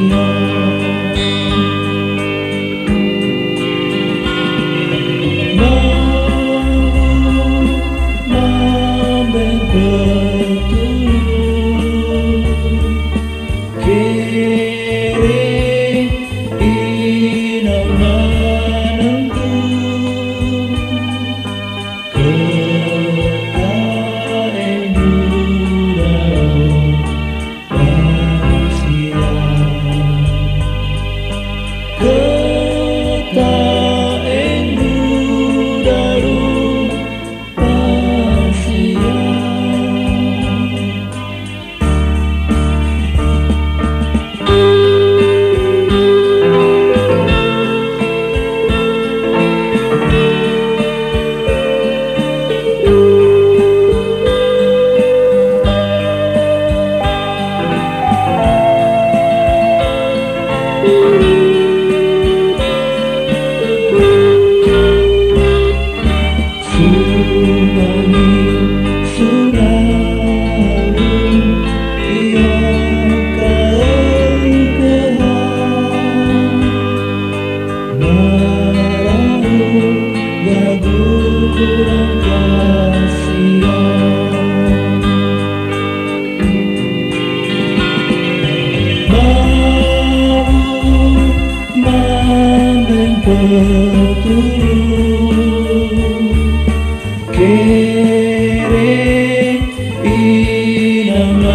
know. peturun Kering inangananku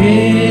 Hey.